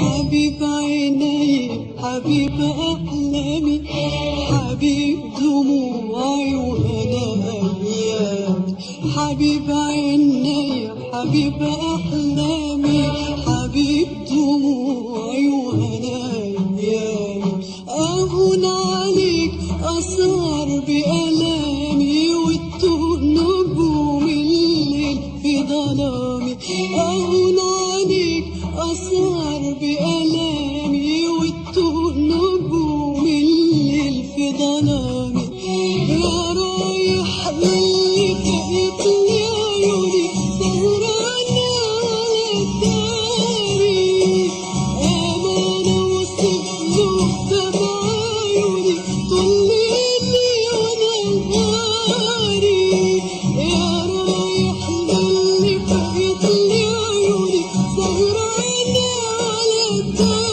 حبيب عيني حبيب أحلامي حبيب دموعي وأنا حبيب عيني حبيب أحلامي حبيب دموعي وأنا أهون عليك أسهر بألامي وتوه نجوم الليل في ظلامي. أهون أسهر بألامي الليل في ظلامي يا رايح للي فقت لي عيوني سهرانة على داري أمانة وصف له دمع عيوني طول ليلي وأنا نهاري على